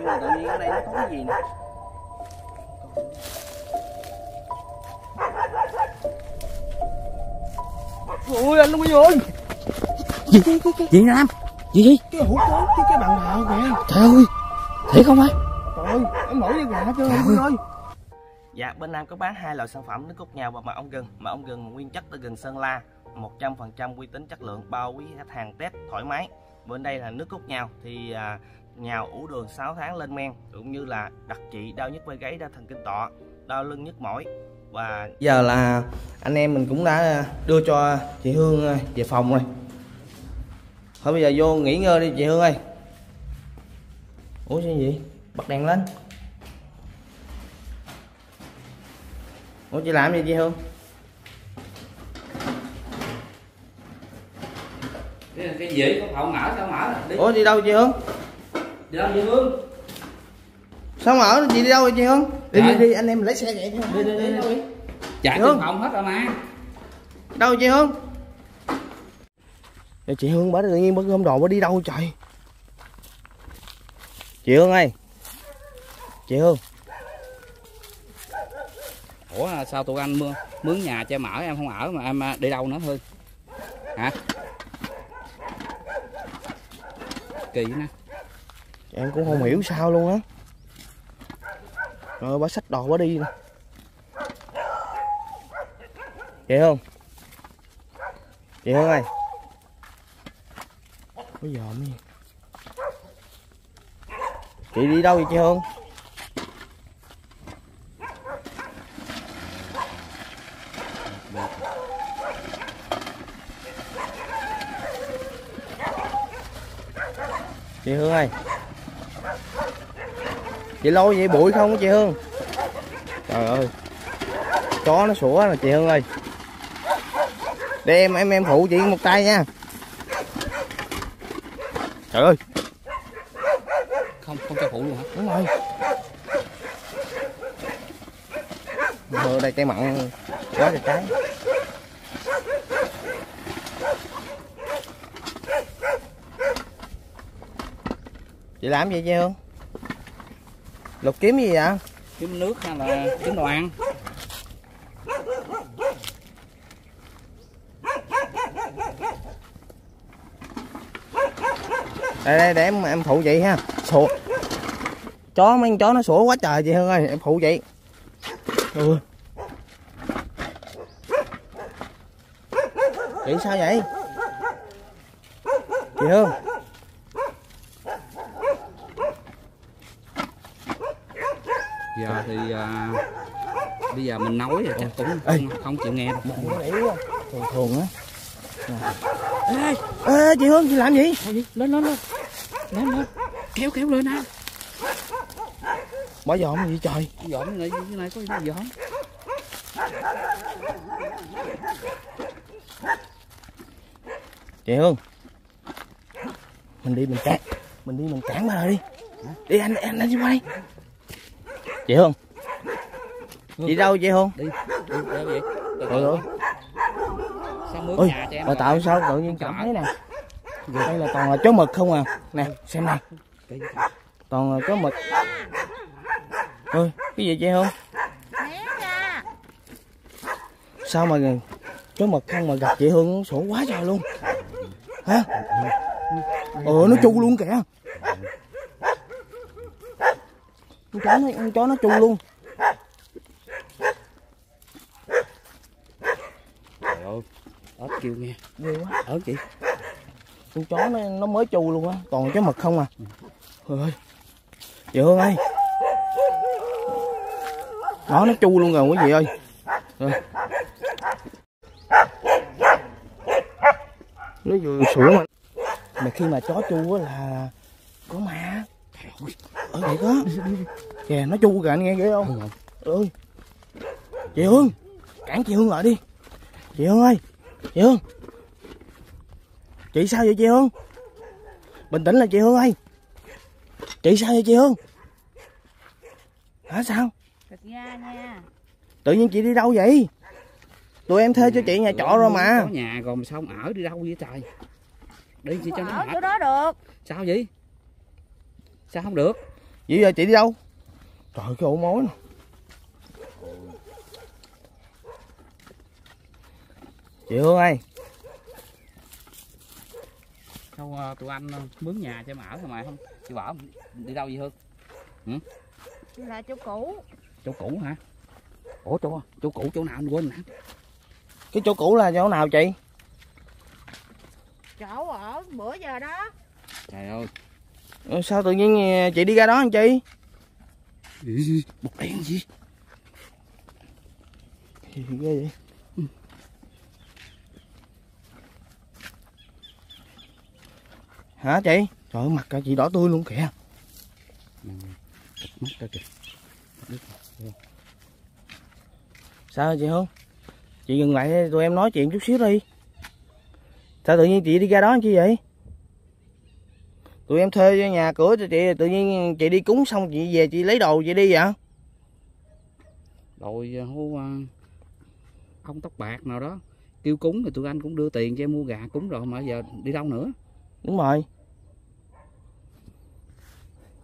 nhưng mà tự nhiên ở đây nó có cái gì nè? Ôi anh Long ơi gì? Gì nam gì gì cái hũ cốt cái cái bàn thờ kìa. Trời ơi thiệt không ai trời ơi em nổi da gà chưa anh ơi. Dạ, bên Nam có bán hai loại sản phẩm nước cốt nhào và mật ong gừng. Mật ong gừng nguyên chất từ gừng Sơn La, 100% uy tín chất lượng, bao quý khách hàng test thoải mái. Bên đây là nước cốt nhào thì à, nhào ủ đường 6 tháng lên men cũng như là đặc trị đau nhức vai gáy, đau thần kinh tọa, đau lưng nhức mỏi và giờ là anh em mình cũng đã đưa cho chị Hương về phòng rồi. Thôi bây giờ vô nghỉ ngơi đi chị Hương ơi. Ủa sao gì? Bật đèn lên. Ủa chị làm gì chị Hương? cái, cái gì không không mở sao mở đi Ủa đi đâu chị Hương? Đi đâu vậy hương Sao mở chị đi đâu rồi chị Hương? Đi Dạ. đi đi anh em lấy xe vậy đi đi đi đi. trên phòng hết rồi mà Đâu chị Hương? Chị Hương bà tự nhiên bà gom đồ bà đi đâu trời? Chị Hương ơi. Chị Hương. ủa sao tụi anh mướn mướn nhà cho em ở em không ở mà em à, đi đâu nữa hương hả kỳ nè Em cũng không hiểu sao luôn á. Rồi bà xách đồ bà đi nè. Chị không Chị không ơi. Bây giờ mới Chị đi đâu vậy chị Hương? Chị Hương ơi Chị lôi vậy bụi không chị Hương. Trời ơi. Chó nó sủa nè chị Hương ơi. Để em em em phụ chị một tay nha. Trời ơi. Không không cho phụ luôn hả? Đúng rồi. Mưa đây cây mặn quá trời trái. Chị làm gì chị Hương? Lục kiếm gì vậy? kiếm nước hay là kiếm đồ ăn Đây đây để em em phụ chị ha. Sủa. Chó mấy con chó nó sủa quá trời chị Hương ơi, em phụ chị. Ừ. Chị sao vậy? Chị Hương. giờ thì à, bây giờ mình nói rồi chắc cũng không, không chịu nghe đâu. Thường thường á. Ê, ê, chị Hương chị làm gì? lên lên lên lên lên kéo kéo lên ha Bỏ dọn gì trời? dọn này cái này có gì dọn Chị Hương. Mình đi mình cản, mình đi mình cản bà đi. Đi anh anh anh đi qua đây. Chị Hương. Chị đâu chị Hương? đi đi đâu vậy Trời ơi. sao mướn Ôi, nhà cho em bà rồi? tạo sao tự nhiên cảm thấy nè. Giờ đây là toàn là chó mực không à. Nè, xem này, Kỳ. toàn là chó mực. Ôi, cái gì? Né ra Sao mà chó mực không mà gặp chị Hương sủa quá trời luôn. Hả? Ờ nó chu luôn kìa. Con chó nó con chó nó chu luôn. Trời ơi ớt kêu nghe Ghê quá. ớt chị Con chó nó nó mới chu luôn á, toàn là chó mực không à. Trời ơi. Chị Hương ơi. Đó nó chu luôn rồi quý vị ơi. Rồi. Nó vừa sủa mà. Mà khi mà chó chu á là có ma. Ở vậy có. Kìa nó chu kìa anh nghe ghê không? Ơi. Chị Hương. Cản chị Hương lại đi. Chị Hương ơi. Chị Hương. Chị sao vậy chị Hương? Bình tĩnh là chị Hương ơi. Chị sao vậy chị Hương? Hả sao? Thật ra nha Tự nhiên chị đi đâu vậy? Tụi em thuê cho chị nhà trọ rồi mà. có nhà rồi mà sao không ở đi đâu vậy trời đi chị cho nó Ở chỗ đó được sao vậy sao không được chị giờ chị đi đâu trời cái ổ mối nè chị hương ơi sao ờ, tụi anh ờ, mướn nhà cho em ở mà không? Chị bảo đi đâu vậy hương? Là chỗ cũ. chỗ cũ hả? Ủa chỗ chỗ cũ chỗ nào anh quên nè. Cái chỗ cũ là chỗ nào chị? Chỗ ở bữa giờ đó. trời ơi. Ờ, sao tự nhiên chị đi ra đó anh chị bột đen gì? Gì ghê vậy hả chị? Trời ơi, mặt cả chị đỏ tươi luôn kìa. Mắt ra kìa. Sao chị hương? Chị dừng lại tụi em nói chuyện chút xíu đi. Sao tự nhiên chị đi ra đó chi vậy? Tụi em thuê cho nhà cửa cho chị, tự nhiên chị đi cúng xong chị về chị lấy đồ chị đi vậy? Rồi à, hú à, ông tóc bạc nào đó. Kêu cúng thì tụi anh cũng đưa tiền cho em mua gà cúng rồi, mà giờ đi đâu nữa? Đúng rồi.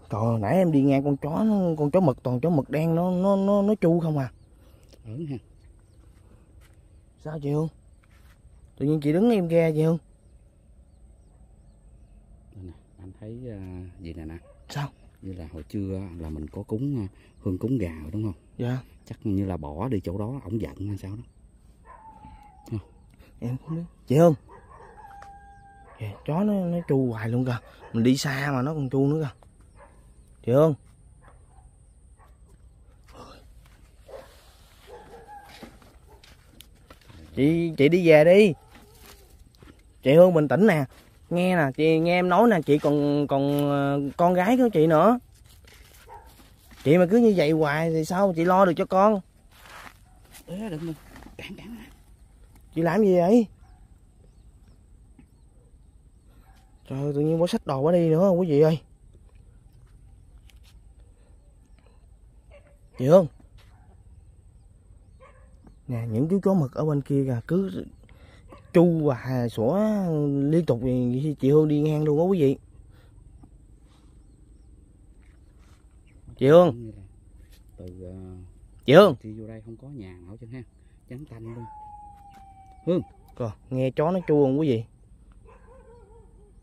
Ơi, nãy em đi ngang con chó nó, con chó mực toàn chó mực đen nó nó nó nó chu không à? Ừ ha. Sao chị hương? Tự nhiên chị đứng em ghe chị hương. Anh thấy ờ, gì nè nè. Sao? Như là hồi trưa là mình có cúng ờ, hương cúng gà rồi đúng không? Dạ. Chắc như là bỏ đi chỗ đó ổng giận hay sao đó. Em không biết. Chị hương kìa, chó nó nó chu hoài luôn kìa. Mình đi xa mà nó còn chu nữa kìa. Chị hương. Chị chị đi về đi. Chị hương bình tĩnh nè. Nghe nè chị nghe em nói nè chị còn còn ờ, con gái của chị nữa. Chị mà cứ như vậy hoài thì sao chị lo được cho con? Ê, đừng đừng cản chị làm gì vậy trời ơi, tự nhiên bỏ sách đồ quá đi nữa quý vị ơi chị hương nè những chú chó mực ở bên kia kìa cứ chu và sủa liên tục thì chị hương đi ngang luôn á quý vị chị hương. Từ ờ, chị hương. khi vô đây không có nhà nào chứ ha. Trắng tanh luôn. Coi, nghe chó nó chua không quý vị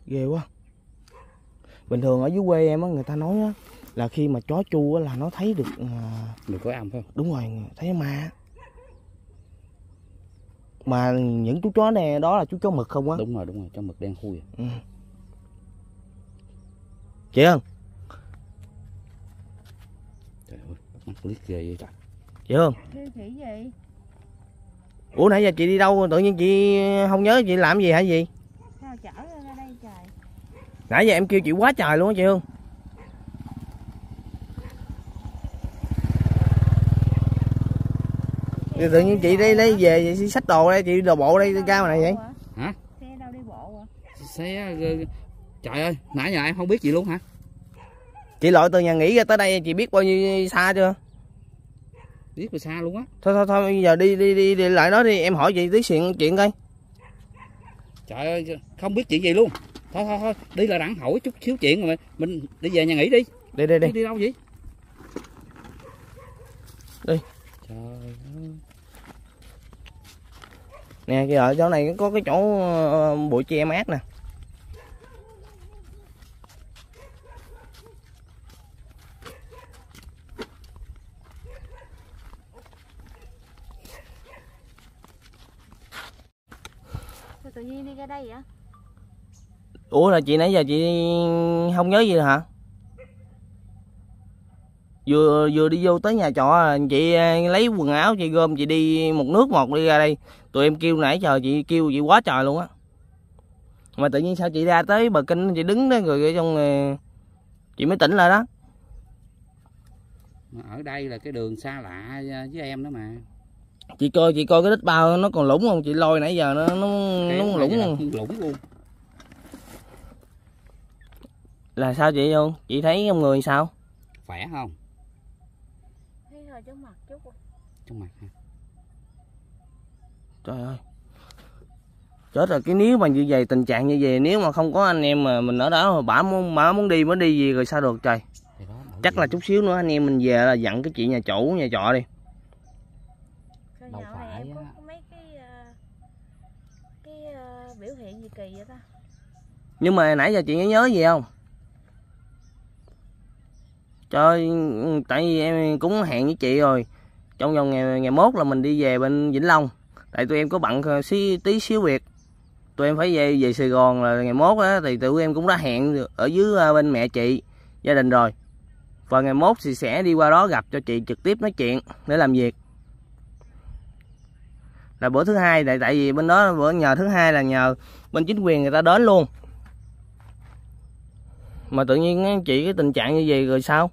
ghê quá bình thường ở dưới quê em á người ta nói á là khi mà chó chu á là nó thấy được à, người có âm phải không đúng rồi thấy ma mà những chú chó này đó là chú chó mực không á đúng rồi đúng rồi cho mực đen khui à. ừ. chị ơn trời ơi mắt liếc ghê vậy trời chị ơn Siêu thị gì? ủa nãy giờ chị đi đâu tự nhiên chị không nhớ chị làm gì hả gì Sao chở? Nãy giờ em kêu chị quá trời luôn á chị hương. Thì tự nhiên chị đi lấy về chị xách đồ đây chị đồ bộ đây ra mà này vậy? hả? Xe đâu đi bộ à? xe ờ, trời ơi nãy giờ em không biết gì luôn hả? Chị lội từ nhà nghỉ ra tới đây chị biết bao nhiêu xa chưa? Biết từ xa luôn á. Thôi thôi thôi bây giờ đi đi đi, đi lại đó đi em hỏi chị tí chuyện chuyện coi. Trời ơi không biết chuyện gì luôn thôi thôi thôi đi là đặng hỏi chút xíu chuyện rồi mình đi về nhà nghỉ đi đi đi đi đi, đi đâu vậy Đi. trời ơi nè kìa ở chỗ này có cái chỗ ờ, bụi tre mát nè tự nhiên đi ra đây vậy? Ủa là chị nãy giờ chị không nhớ gì hả? Vừa vừa đi vô tới nhà trọ chị ờ, lấy quần áo chị gom chị đi một nước một đi ra đây. Tụi em kêu nãy giờ chị kêu chị quá trời luôn á. Mà tự nhiên sao chị ra tới bờ kinh chị đứng đó rồi ở trong ờ, chị mới tỉnh lại đó. Mà ở đây là cái đường xa lạ với em đó mà. Chị coi chị coi cái đít bao nó còn lủng không? Chị lôi nãy giờ nó nó, Kéo nó là không? lủng luôn là sao chị không chị thấy trong người sao? Khỏe không? Thấy hơi chóng mặt chút trong mặt ha trời ơi. Chết rồi cái nếu mà như vậy tình trạng như vậy nếu mà không có anh em mà mình ở đó mà bả muốn bả muốn đi mới đi gì rồi sao được trời? Thì đó bởi chắc là chút xíu nữa anh em mình về là dặn cái chị nhà chủ nhà trọ đi. Đâu phải có mấy cái ờ, cái ờ, biểu hiện gì kỳ vậy ta? Nhưng mà nãy giờ chị nhớ gì không trời, tại vì em cũng hẹn với chị rồi. Trong vòng ngày ngày mốt là mình đi về bên vĩnh long. Tại tụi em có bận ờ, xí, tí xíu việc. Tụi em phải về về sài gòn là ngày mốt á, thì tụi em cũng đã hẹn ở dưới ờ, bên mẹ chị, gia đình rồi. Và ngày mốt thì sẽ đi qua đó gặp cho chị trực tiếp nói chuyện để làm việc. Là bữa thứ hai, tại tại vì bên đó bữa, nhờ thứ hai là nhờ bên chính quyền người ta đến luôn. Mà tự nhiên chị cái tình trạng như vậy rồi sao?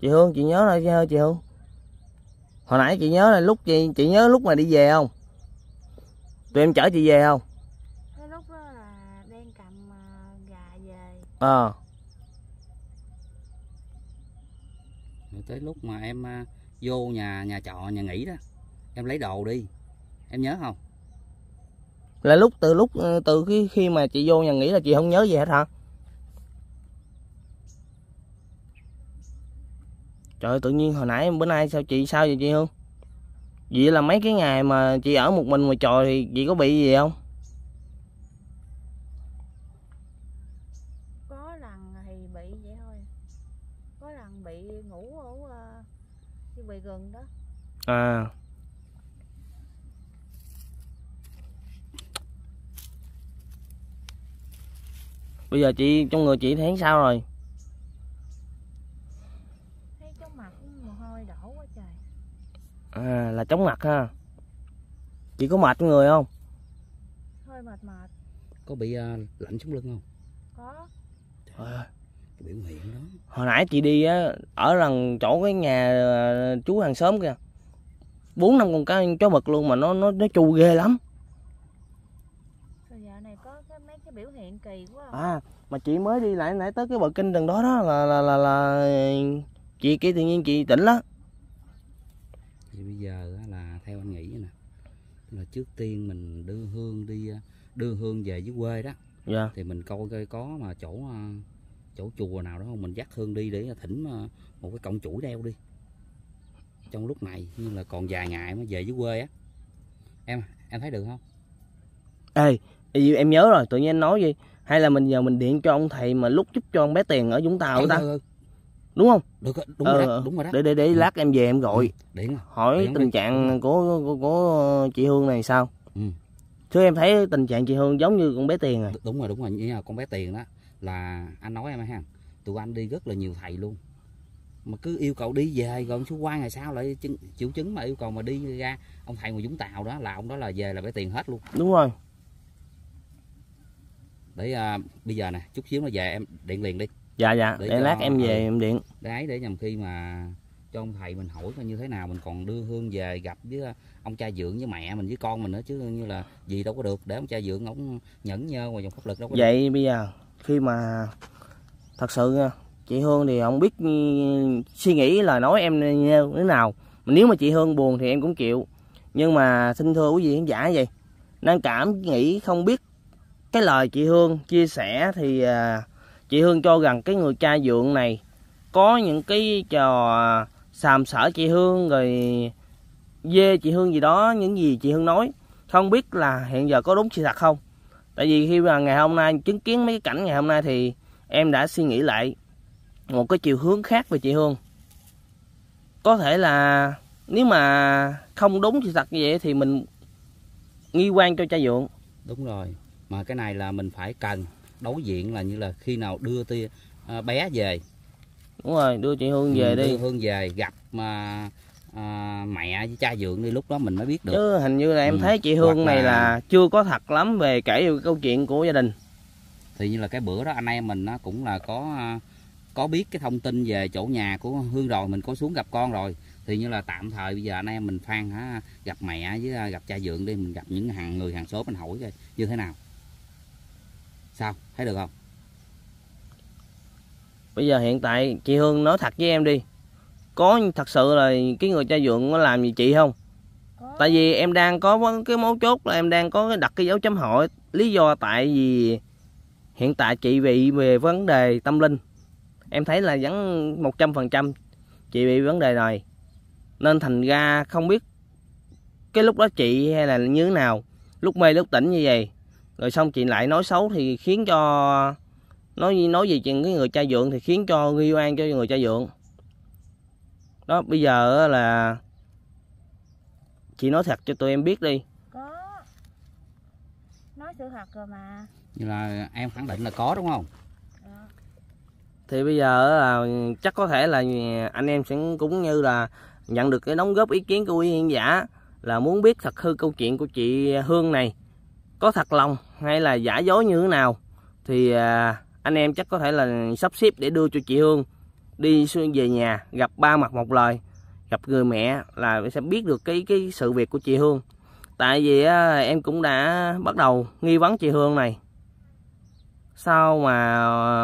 Chị hương chị nhớ lại chưa chị hương? Hồi nãy chị nhớ là lúc chị chị nhớ lúc mà đi về không? Tụi em chở chị về không? Cái lúc đó là đang cầm ờ, gà về. Ờ. Rồi tới lúc mà em à, vô nhà nhà trọ nhà nghỉ đó em lấy đồ đi. Em nhớ không? Là lúc từ lúc ờ, từ khi khi mà chị vô nhà nghỉ là chị không nhớ gì hết hả trời ơi, tự nhiên hồi nãy bữa nay sao chị sao vậy chị hương? Vậy là mấy cái ngày mà chị ở một mình ngoài tròi thì chị có bị gì không? Có lần thì bị vậy thôi. Có lần bị ngủ ở cái bì gừng đó. À. Bây giờ chị trong người chị thấy sao rồi thấy cái mặt mồ hôi đổ quá trời à là chóng mặt ha. Chị có mệt người không? Hơi mệt mệt. Có bị à, lạnh sống lưng không? Có. Trời ơi, cái biểu hiện đó. Hồi nãy chị đi á ở lần chỗ cái nhà ờ, chú hàng xóm kìa. Bốn năm con cá chó mực luôn mà nó nó nó chu ghê lắm. Dạo này có cái mấy cái biểu hiện kỳ quá à. à mà chị mới đi lại nãy tới cái bờ kinh đằng đó đó là là là, là chị kia tự nhiên chị tỉnh đó thì bây giờ là theo anh nghĩ nè. Là trước tiên mình đưa hương đi à, đưa hương về dưới quê đó. Dạ. Thì mình coi coi có mà chỗ à, chỗ chùa nào đó không? Mình dắt hương đi để thỉnh à, một cái cọng chuỗi đeo đi. Trong lúc này như là còn vài ngày mới về dưới quê á. Em em thấy được không? Ê ê, em nhớ rồi tự nhiên anh nói gì? Hay là mình giờ mình điện cho ông thầy mà lúc giúp cho con bé tiền ở Vũng Tàu ừ, ta? ừ, ừ. Đúng không? Được rồi, đúng Ờ, rồi đó đúng rồi đó. Để để để lát em về em gọi. Điện rồi. hỏi Điện tình đi. trạng của, của của chị Hương này sao? Ừ. chứ em thấy tình trạng chị Hương giống như con bé tiền rồi đúng rồi đúng rồi như là con bé tiền đó là anh nói em ha tụi anh đi rất là nhiều thầy luôn. Mà cứ yêu cầu đi về rồi số qua ngày sau lại chứng, triệu chứng mà yêu cầu mà đi ra ông thầy ngoài Vũng Tàu đó là ông đó là về là bé tiền hết luôn. Đúng rồi. Để à, bây giờ nè chút xíu nó về em điện liền đi dạ dạ. Để để lát em về ừ. em điện. Để ấy để nhằm khi mà cho ông thầy mình hỏi coi như thế nào mình còn đưa hương về gặp với ông cha dượng với mẹ mình với con mình nữa chứ như là gì đâu có được. Để ông cha dượng ông nhẫn nhơ ngoài dòng pháp lực đâu có được. vậy bây giờ khi mà thật sự nha, chị Hương thì không biết ừ, suy nghĩ lời nói em như thế nào. Mà nếu mà chị Hương buồn thì em cũng chịu. Nhưng mà xin thưa quý vị khán giả vậy đang cảm nghĩ không biết cái lời chị Hương chia sẻ thì à, chị Hương cho rằng cái người cha dượng này có những cái trò à, xàm sở chị Hương rồi dê chị Hương gì đó, những gì chị Hương nói. Không biết là hiện giờ có đúng sự thật không? Tại vì khi mà ngày hôm nay chứng kiến mấy cái cảnh ngày hôm nay thì em đã suy nghĩ lại một cái chiều hướng khác về chị Hương. Có thể là nếu mà không đúng sự thật như vậy thì mình nghi quan cho cha dượng. Đúng rồi, mà cái này là mình phải cần đối diện là như là khi nào đưa tia à, bé về. Đúng rồi đưa chị Hương về Ừ, đi. Đưa hương về gặp mà à, mẹ với cha dượng đi lúc đó mình mới biết được. Chứ hình như là em Ừ, thấy chị Hương hoặc này là- là chưa có thật lắm về kể về câu chuyện của gia đình. Thì như là cái bữa đó anh em mình nó cũng là có à, có biết cái thông tin về chỗ nhà của hương rồi mình có xuống gặp con rồi. Thì như là tạm thời bây giờ anh em mình phan hả gặp mẹ với à, gặp cha dượng đi mình gặp những hàng người hàng xóm mình hỏi coi như thế nào sao? Thấy được không? Bây giờ hiện tại chị Hương nói thật với em đi. Có thật sự là cái người cha dượng có làm gì chị không? Có. Tại vì em đang có cái mấu chốt là em đang có cái đặt cái dấu chấm hỏi. Lý do tại vì hiện tại chị bị về vấn đề tâm linh. Em thấy là vẫn 100% chị bị vấn đề này. Nên thành ra không biết cái lúc đó chị hay là như thế nào. Lúc mê lúc tỉnh như vậy rồi xong chị lại nói xấu thì khiến cho nói nói gì chuyện cái người cha dượng thì khiến cho ghi oan cho người cha dượng. Đó bây giờ là chị nói thật cho tụi em biết đi. Có. Nói sự thật rồi mà. Như là em khẳng định là có đúng không? Đó. thì bây giờ là chắc có thể là anh em sẽ cũng như là nhận được cái đóng góp ý kiến của quý hiền giả là muốn biết thật hư câu chuyện của chị Hương này. Có thật lòng hay là giả dối như thế nào thì à, anh em chắc có thể là sắp xếp để đưa cho chị Hương đi về nhà gặp ba mặt một lời gặp người mẹ là sẽ biết được cái cái sự việc của chị Hương. Tại vì à, em cũng đã bắt đầu nghi vấn chị Hương này. Sau mà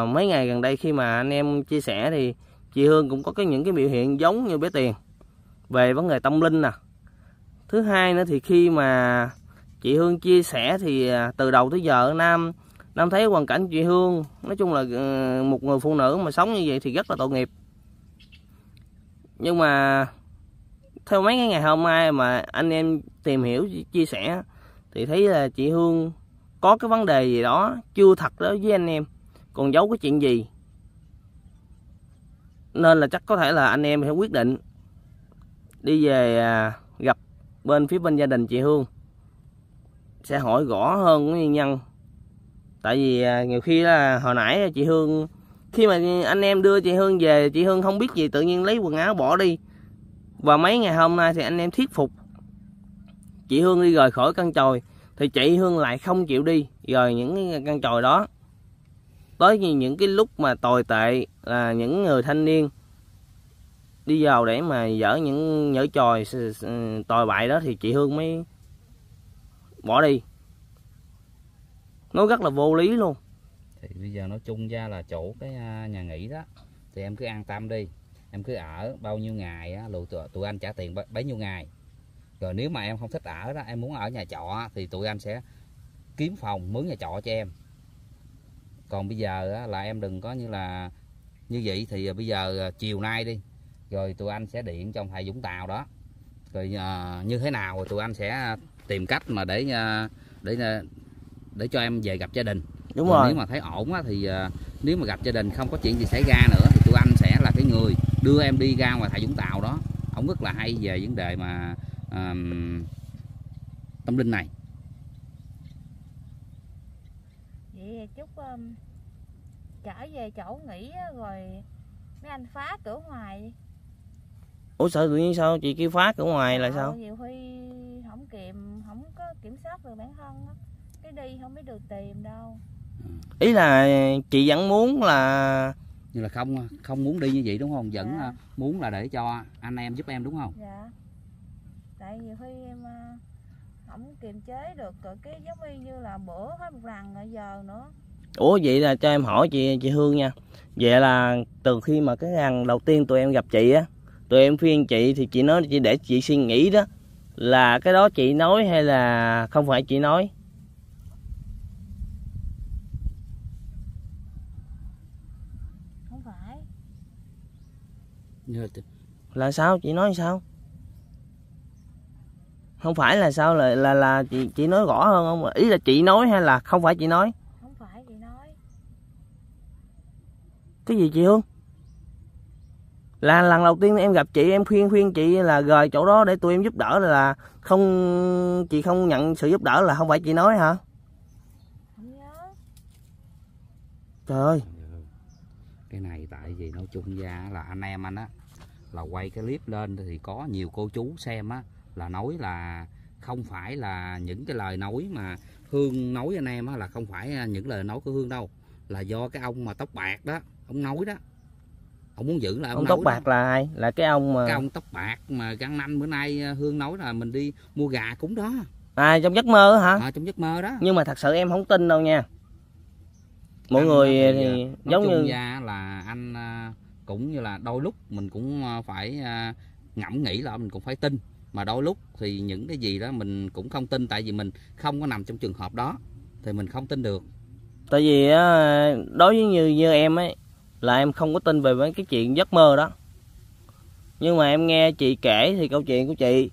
à, mấy ngày gần đây khi mà anh em chia sẻ thì chị Hương cũng có cái những cái biểu hiện giống như bé Tiền về vấn đề tâm linh nè. Thứ hai nữa thì khi mà chị Hương chia sẻ thì à, từ đầu tới giờ Nam Nam thấy hoàn cảnh chị Hương, nói chung là ờ, một người phụ nữ mà sống như vậy thì rất là tội nghiệp. Nhưng mà theo mấy cái ngày hôm nay mà anh em tìm hiểu chia sẻ thì thấy là chị Hương có cái vấn đề gì đó chưa thật đó với anh em. Còn giấu cái chuyện gì? Nên là chắc có thể là anh em sẽ quyết định đi về à, gặp bên phía bên gia đình chị Hương sẽ hỏi rõ hơn cái nguyên nhân tại vì à, nhiều khi là hồi nãy chị Hương, khi mà anh em đưa chị Hương về, chị Hương không biết gì, tự nhiên lấy quần áo bỏ đi. Và mấy ngày hôm nay thì anh em thuyết phục. Chị Hương đi rời khỏi căn chòi, thì chị Hương lại không chịu đi rời những cái căn chòi đó. Tới những cái lúc mà tồi tệ là những người thanh niên đi vào để mà dở những nhỡ tròi tồi bại đó thì chị Hương mới bỏ đi. Nó rất là vô lý luôn. Thì bây giờ nói chung ra là chỗ cái à, nhà nghỉ đó thì em cứ an tâm đi. Em cứ ở bao nhiêu ngày á tụi, tụi anh trả tiền bấy nhiêu ngày. Rồi nếu mà em không thích ở đó em muốn ở nhà trọ thì tụi anh sẽ kiếm phòng mướn nhà trọ cho em. Còn bây giờ á, là em đừng có như là như vậy thì bây giờ à, chiều nay đi rồi tụi anh sẽ điện cho ông thầy Dũng Tàu đó. Rồi à, như thế nào rồi tụi anh sẽ tìm cách mà để uh, để uh, để cho em về gặp gia đình. Đúng rồi, rồi. nếu mà thấy ổn á, thì uh, nếu mà gặp gia đình không có chuyện gì xảy ra nữa thì tụi anh sẽ là cái người đưa em đi ra ngoài thầy Dũng Tàu đó. Ông rất là hay về vấn đề mà um, tâm linh này. Vậy chúc um, trở về chỗ nghỉ rồi mấy anh phá cửa ngoài. Ủa sợ tự nhiên sao? Chị kêu phá cửa ngoài là sao? nhiều khi không kìm không có kiểm soát được bản thân á. Cái đi không biết được tìm đâu. Ý là chị vẫn muốn là như là không không muốn đi như vậy đúng không? Vẫn dạ. À, muốn là để cho anh em giúp em đúng không? Dạ. Tại nhiều khi em à, không kiềm chế được cái giống như là bữa hết một lần rồi giờ nữa. Ủa vậy là cho em hỏi chị chị Hương nha. Vậy là từ khi mà cái lần đầu tiên tụi em gặp chị á tụi em phiên chị thì chị nói chị để chị suy nghĩ đó là cái đó chị nói hay là không phải chị nói? Không phải. Là sao? Chị nói sao? Không phải là sao? Là là là chị chị nói rõ hơn không? Ý là chị nói hay là không phải chị nói? Không phải chị nói. Cái gì chị hương là lần đầu tiên em gặp chị em khuyên khuyên chị là rời chỗ đó để tụi em giúp đỡ là không chị không nhận sự giúp đỡ là không phải chị nói hả? Không nhớ. Trời ơi. Cái này tại vì nói chung ra là anh em anh á là quay cái clip lên thì có nhiều cô chú xem á là nói là không phải là những cái lời nói mà hương nói anh em á là không phải những lời nói của hương đâu. Là do cái ông mà tóc bạc đó ông nói đó ông muốn giữ là ông, ông tóc bạc là ai? Là cái ông mà cái ông tóc bạc mà găng nanh bữa nay à, hương nói là mình đi mua gà cúng đó. À trong giấc mơ hả? À, trong giấc mơ đó. Nhưng mà thật sự em không tin đâu nha. Mọi anh người thì, thì giống như ra là anh à, cũng như là đôi lúc mình cũng à, phải ngẫm nghĩ là mình cũng phải tin. Mà đôi lúc thì những cái gì đó mình cũng không tin tại vì mình không có nằm trong trường hợp đó thì mình không tin được. Tại vì đối với như như em ấy là em không có tin về mấy cái chuyện giấc mơ đó. Nhưng mà em nghe chị kể thì câu chuyện của chị,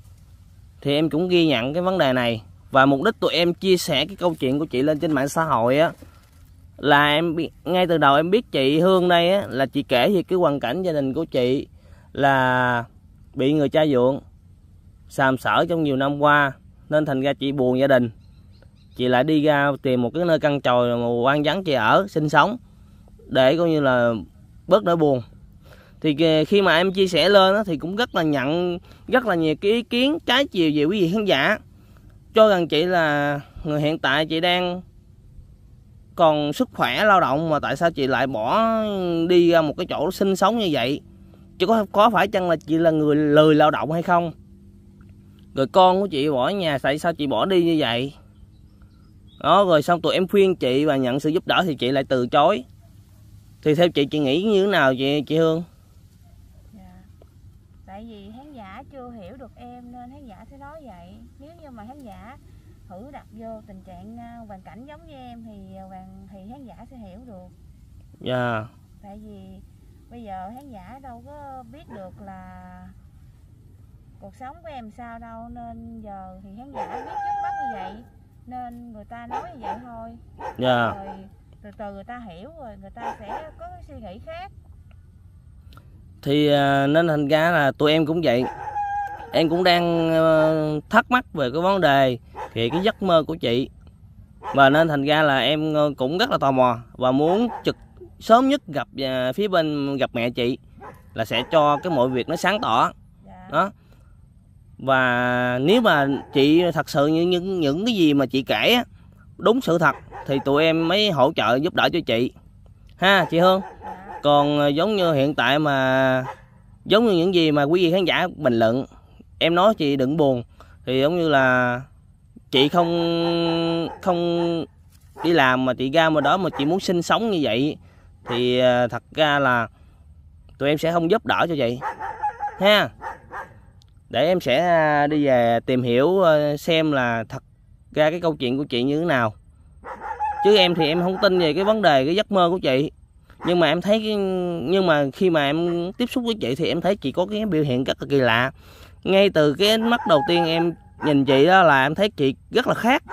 thì em cũng ghi nhận cái vấn đề này. Và mục đích tụi em chia sẻ cái câu chuyện của chị lên trên mạng xã hội á, là em ngay từ đầu em biết chị Hương đây á, là chị kể về cái hoàn cảnh gia đình của chị là bị người cha dượng sàm sở trong nhiều năm qua, nên thành ra chị buồn gia đình. Chị lại đi ra tìm một cái nơi căn tròi mà quan vắng chị ở, sinh sống để coi như là bớt nỗi buồn. Thì khi mà em chia sẻ lên đó, thì cũng rất là nhận rất là nhiều cái ý kiến trái chiều về quý vị khán giả. Cho rằng chị là người hiện tại chị đang còn sức khỏe lao động mà tại sao chị lại bỏ đi ra một cái chỗ sinh sống như vậy? Chứ có có phải chăng là chị là người lười lao động hay không? Rồi con của chị bỏ nhà tại sao chị bỏ đi như vậy? Đó rồi xong tụi em khuyên chị và nhận sự giúp đỡ thì chị lại từ chối thì theo chị chị nghĩ như thế nào chị chị Hương? Dạ. tại vì khán giả chưa hiểu được em nên khán giả sẽ nói vậy. Nếu như mà khán giả thử đặt vô tình trạng à, hoàn cảnh giống như em thì hoàn thì khán giả sẽ hiểu được. Dạ. Tại vì bây giờ khán giả đâu có biết được là cuộc sống của em sao đâu nên giờ thì khán giả biết trước mắt như vậy nên người ta nói như vậy thôi. Dạ. Rồi từ từ người ta hiểu rồi người ta sẽ có cái suy nghĩ khác. Thì à, nên thành ra là tụi em cũng vậy. Em cũng đang ờ, thắc mắc về cái vấn đề thì cái giấc mơ của chị. Và nên thành ra là em ờ, cũng rất là tò mò và muốn trực sớm nhất gặp à, phía bên gặp mẹ chị là sẽ cho cái mọi việc nó sáng tỏ. Dạ. Đó. Và nếu mà chị thật sự như những những cái gì mà chị kể á, đúng sự thật thì tụi em mới hỗ trợ giúp đỡ cho chị. Ha, chị Hương? Còn ờ, giống như hiện tại mà, giống như những gì mà quý vị khán giả bình luận, em nói chị đừng buồn. Thì giống như là chị không không đi làm mà chị ra mà đó mà chị muốn sinh sống như vậy, thì ờ, thật ra là tụi em sẽ không giúp đỡ cho chị. Ha? Để em sẽ à, đi về tìm hiểu ờ, xem là thật ra cái câu chuyện của chị như thế nào. Chứ em thì em không tin về cái vấn đề cái giấc mơ của chị. Nhưng mà em thấy cái, nhưng mà khi mà em tiếp xúc với chị thì em thấy chị có cái biểu hiện rất là kỳ lạ. Ngay từ cái ánh mắt đầu tiên em nhìn chị đó là em thấy chị rất là khác.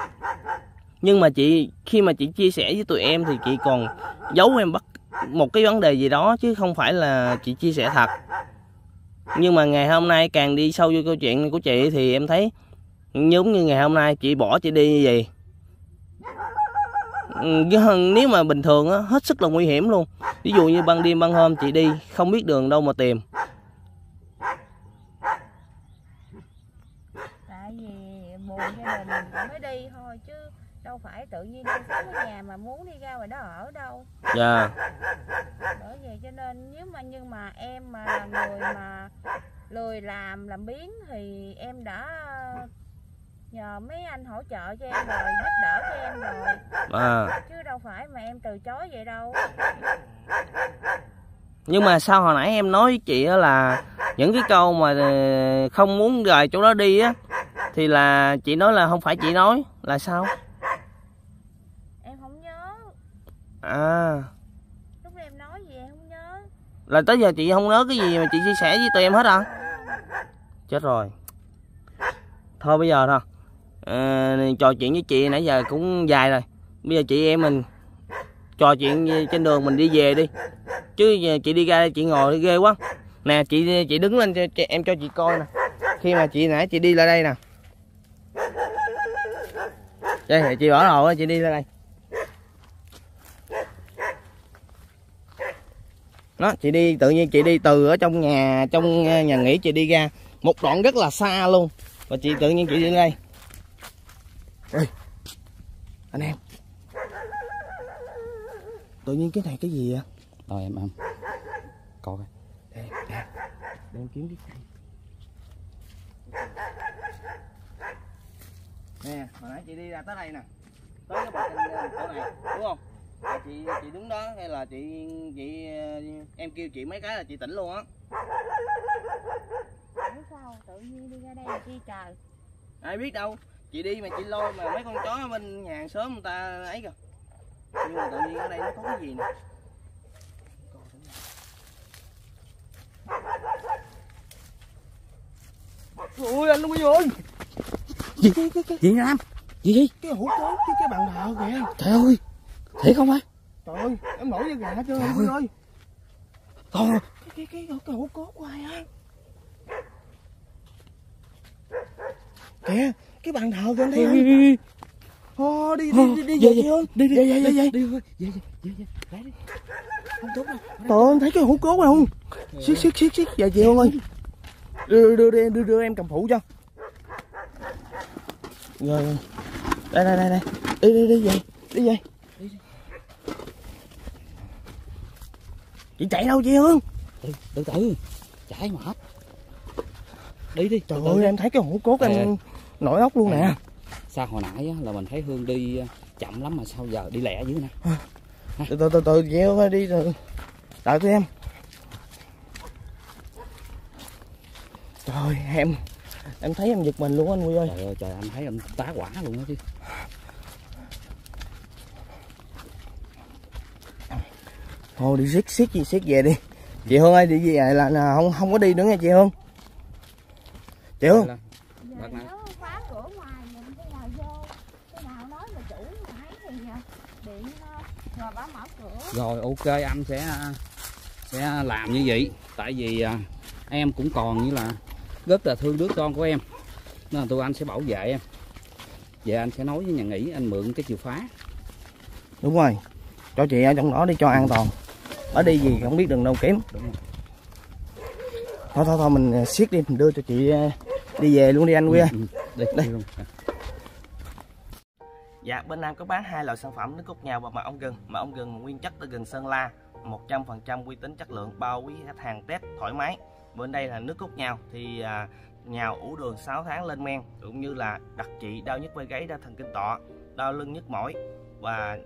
Nhưng mà chị khi mà chị chia sẻ với tụi em thì chị còn giấu em bắt một cái vấn đề gì đó chứ không phải là chị chia sẻ thật. Nhưng mà ngày hôm nay càng đi sâu vô câu chuyện của chị thì em thấy giống như ngày hôm nay chị bỏ chị đi như vậy. Ừ, nếu mà bình thường á hết sức là nguy hiểm luôn. Ví dụ như ban đêm ban hôm chị đi không biết đường đâu mà tìm. Tại vì buồn gia đình mình mới đi thôi chứ đâu phải tự nhiên đang sống ở nhà mà muốn đi ra ngoài đó ở đâu. Dạ. Bởi vậy cho nên nếu mà nhưng mà em mà là người mà lười làm làm biến thì em đã nhờ mấy anh hỗ trợ cho em rồi giúp đỡ cho em rồi. À. Chứ đâu phải mà em từ chối vậy đâu. Nhưng mà sao hồi nãy em nói với chị á là những cái câu mà ờ, không muốn rời chỗ đó đi á thì là chị nói là không phải chị nói là sao? Em không nhớ. À. Lúc em nói gì em không nhớ. Là tới giờ chị không nhớ cái gì mà chị chia sẻ với tụi em hết à chết rồi. Thôi bây giờ thôi ờ, trò chuyện với chị nãy giờ cũng dài rồi. Bây giờ chị em mình trò chuyện trên đường mình đi về đi. Chứ chị đi ra đây chị ngồi ghê quá. Nè chị chị đứng lên cho, chị, em cho chị coi nè. Khi mà chị nãy chị đi lại đây nè. Đây chị bỏ đồ chị đi ra đây. Đó chị đi tự nhiên chị đi từ ở trong nhà trong nhà nghỉ chị đi ra. Một đoạn rất là xa luôn. Và chị tự nhiên chị đi đây. Ê, anh em. Tự nhiên cái này cái gì vậy? Rồi em em. Coi coi để, để, để em kiếm cái nè hồi nãy chị đi ra tới đây nè. Tới cái bậc chỗ này đúng không? Là chị chị đứng đó hay là chị chị em kêu chị mấy cái là chị tỉnh luôn á. Sao tự nhiên đi ra đây chi trời. Ai biết đâu chị đi mà chị lôi mà mấy con chó ở bên nhà hàng xóm người ta ấy kìa. Nhưng mà tự nhiên ở đây nó có cái gì nè ôi anh Huy ơi! Gì? gì nam gì gì cái hũ cốt cái cái bàn thờ kìa. Trời ơi! Thiệt không á trời ơi em nổi da gà chưa Trời ơi. ơi. Con cái cái cái cái hũ cốt của ai á? Kìa cái bàn thờ kìa anh? Ô, đi đi đi đi ơi đi đi về về về về đi thôi về về về về Lấy đi. Không tốt đâu trời ơi thấy cái hũ cốt này không? Xiết xiết xiết xiết về chị Hương ơi. Đưa đưa đưa đưa, đưa em cầm phụ cho. Rồi. Đây đây đây đây. Đi đi đi về. Đi về. Chị chạy đâu chị Hương? Từ từ từ. Chạy mà hết. Đi đi trời ơi đi. em thấy cái hũ cốt em. Nổi ốc luôn nè. Sao hồi nãy á, là mình thấy hương đi ờ, chậm lắm mà sao giờ đi lẹ dữ nè từ từ từ từ ơi đi từ đợi tụi em. Trời em em thấy em giật mình luôn anh Huy ơi. Trời ơi trời anh thấy anh tá quả luôn á chứ. Thôi đi xiết xiết gì xiết về đi. Chị Hương ơi đi về là, là không không có đi nữa nha chị Hương. Chị Hương Đây là- Giờ Bác này. nếu khóa cửa ngoài nhìn cái nào vô cái nào nói mà chủ mà ấy thì à, điện à, rồi bà mở cửa rồi ok anh sẽ sẽ làm như vậy. Tại vì à, em cũng còn như là rất là thương đứa con của em. Nên là tụi anh sẽ bảo vệ em. Về anh sẽ nói với nhà nghỉ anh mượn cái chìa khóa. Đúng rồi. Cho chị ở trong đó đi cho an toàn. Ở đây gì không biết đường đâu kiếm thôi thôi thôi mình siết đi mình đưa cho chị ờ, đi về luôn đi anh ơi. Ừ, ừ, đi, Đây. đi luôn Dạ, bên Nam có bán hai loại sản phẩm nước cốt nhào và mật ong gừng. Mật ong gừng nguyên chất từ gừng Sơn La, 100% uy tín chất lượng, bao quý khách hàng test thoải mái. Bên đây là nước cốt nhào thì à, nhào ủ đường 6 tháng lên men, cũng như là đặc trị đau nhức vai gáy, đau thần kinh tọa, đau lưng nhức mỏi và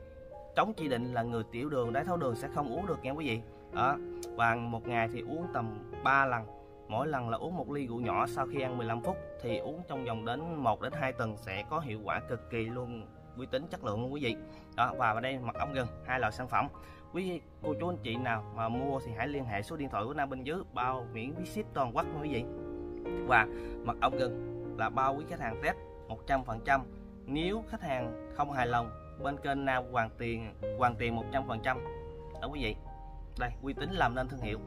chống chỉ định là người tiểu đường, đái tháo đường sẽ không uống được nha quý vị. Đó. Và một ngày thì uống tầm 3 lần. Mỗi lần là uống một ly rượu nhỏ sau khi ăn 15 phút thì uống trong vòng đến 1 đến 2 tuần sẽ có hiệu quả cực kỳ luôn uy tín, chất lượng luôn quý vị. Đó, và ở đây mật ong gừng, hai loại sản phẩm. Quý cô chú, anh chị nào mà mua thì hãy liên hệ số điện thoại của nam bên dưới, bao miễn phí ship toàn quốc quý vị. Và mật ong gừng là bao quý khách hàng test 100% nếu khách hàng không hài lòng, bên kênh nam hoàn tiền hoàn tiền 100% đó quý vị. Đây, uy tín làm nên thương hiệu.